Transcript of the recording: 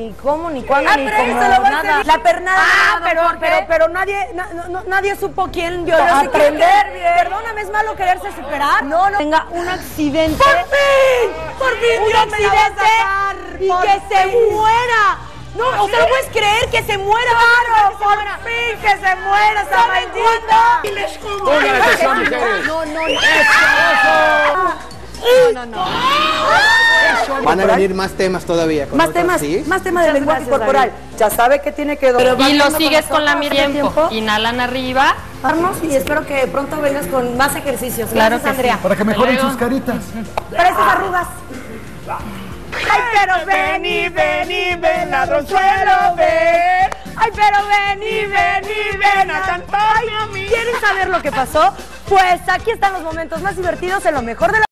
Ni cómo, ni cuándo, Ah, ni pero cómo, lo nada. La pernada. Ah, pero, pero, pero nadie, na- no- no- nadie supo quién si Aprender quieren que- bien. Perdóname, es malo quererse superar. No, no. Tenga un accidente. ¡Por fin! ¡Por fin! Un accidente sacar, y que se muera. No, o sea, no puedes creer que se muera. ¡Claro! ¡Por fin que se muera esa maldita! Mujeres. No, no, no. No, no, no. Van a venir más temas todavía. con Más temas, ¿sí? más temas de Muchas lenguaje gracias, corporal. Ya sabe que tiene que Y lo sigues con la misma tiempo. Inhalan arriba. Darnos y espero que pronto vengas con más ejercicios. Claro Gracias, que Andrea. sí. Para que mejoren sus caritas. Para esas arrugas. Ay, pero ven y ven y ven, ladronzuelo, ven. Ay, pero ven y ven y ven a Antonio. ¿Quieren saber lo que pasó? Pues aquí están los momentos más divertidos en lo mejor de la